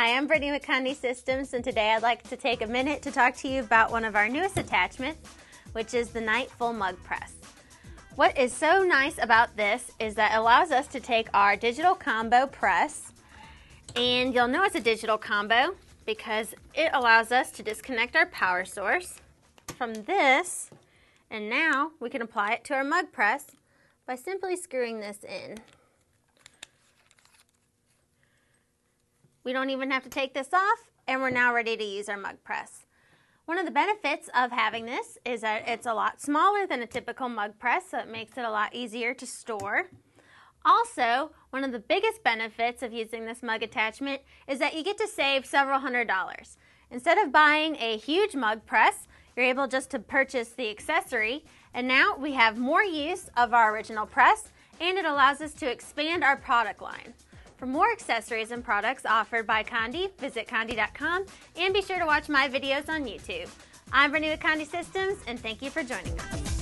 Hi, I'm Brittany with Systems, and today I'd like to take a minute to talk to you about one of our newest attachments, which is the Knight Full Mug Press. What is so nice about this is that it allows us to take our digital combo press, and you'll know it's a digital combo because it allows us to disconnect our power source from this, and now we can apply it to our mug press by simply screwing this in. We don't even have to take this off and we're now ready to use our mug press. One of the benefits of having this is that it's a lot smaller than a typical mug press, so it makes it a lot easier to store. Also, one of the biggest benefits of using this mug attachment is that you get to save several hundred dollars. Instead of buying a huge mug press, you're able just to purchase the accessory, and now we have more use of our original press, and it allows us to expand our product line. For more accessories and products offered by Condé, visit Condé.com and be sure to watch my videos on YouTube. I'm Brittany with Condé Systems and thank you for joining us.